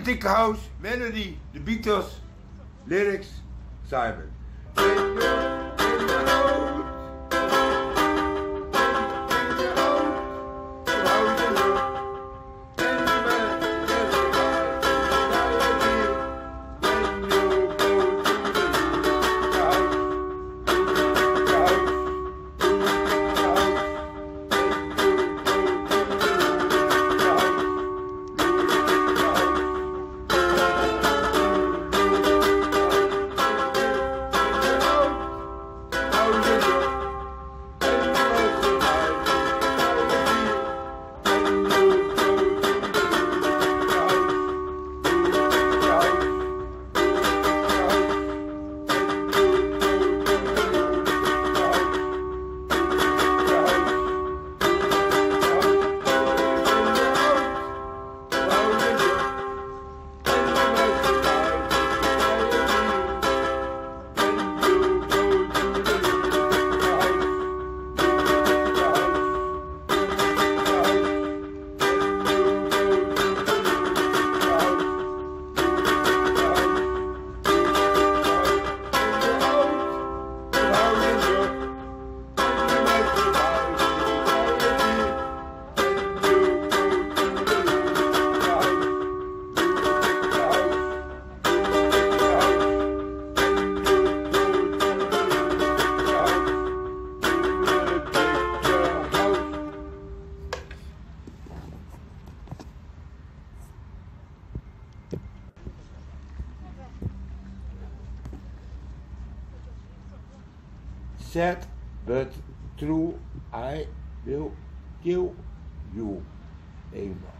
Lunatic House, Melody, The Beatles, Lyrics, Simon. Sad but true, I will kill you. Eenmaal.